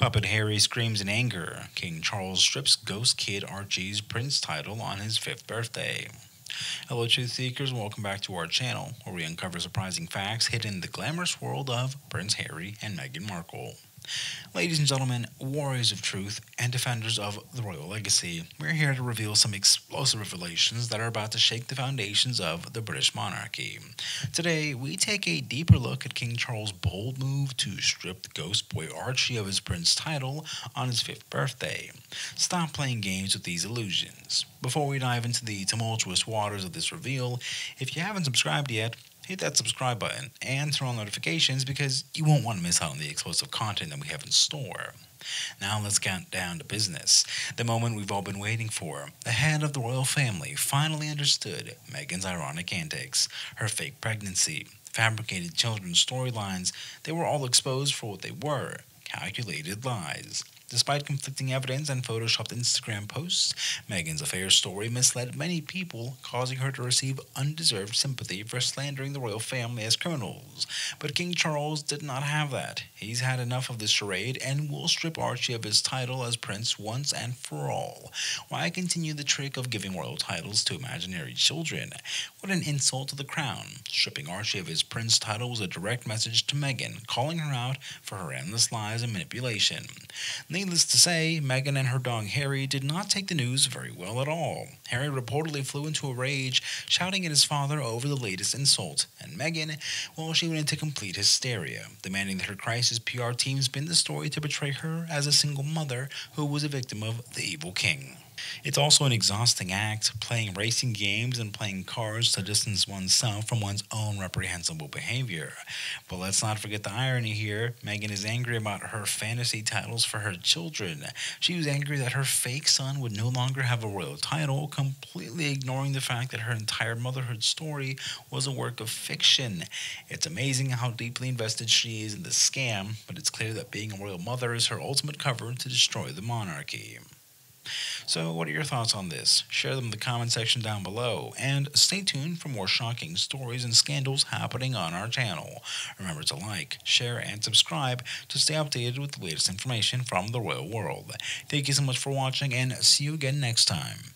Puppet Harry screams in anger. King Charles strips Ghost Kid Archie's prince title on his fifth birthday. Hello, truth seekers, welcome back to our channel, where we uncover surprising facts hidden in the glamorous world of Prince Harry and Meghan Markle. Ladies and gentlemen, warriors of truth and defenders of the royal legacy, we're here to reveal some explosive revelations that are about to shake the foundations of the British monarchy. Today, we take a deeper look at King Charles' bold move to strip the ghost boy Archie of his prince title on his fifth birthday. Stop playing games with these illusions. Before we dive into the tumultuous waters of this reveal, if you haven't subscribed yet, hit that subscribe button and turn on notifications because you won't want to miss out on the explosive content that we have in store. Now let's get down to business. The moment we've all been waiting for. The head of the royal family finally understood Meghan's ironic antics, her fake pregnancy, fabricated children's storylines. They were all exposed for what they were calculated lies. Despite conflicting evidence and photoshopped Instagram posts, Meghan's affair story misled many people, causing her to receive undeserved sympathy for slandering the royal family as criminals. But King Charles did not have that. He's had enough of this charade and will strip Archie of his title as prince once and for all. Why continue the trick of giving royal titles to imaginary children? What an insult to the crown. Stripping Archie of his prince title was a direct message to Meghan, calling her out for her endless lies and manipulation. Needless to say, Meghan and her dog Harry did not take the news very well at all. Harry reportedly flew into a rage, shouting at his father over the latest insult, and Meghan, well, she went into complete hysteria, demanding that her crisis PR team spin the story to portray her as a single mother who was a victim of the evil king. It's also an exhausting act, playing racing games and playing cards to distance oneself from one's own reprehensible behavior. But let's not forget the irony here. Meghan is angry about her fantasy titles for her children. She was angry that her fake son would no longer have a royal title, completely ignoring the fact that her entire motherhood story was a work of fiction. It's amazing how deeply invested she is in the scam, but it's clear that being a royal mother is her ultimate cover to destroy the monarchy. So, what are your thoughts on this? Share them in the comment section down below, and stay tuned for more shocking stories and scandals happening on our channel. Remember to like, share, and subscribe to stay updated with the latest information from the royal world. Thank you so much for watching, and see you again next time.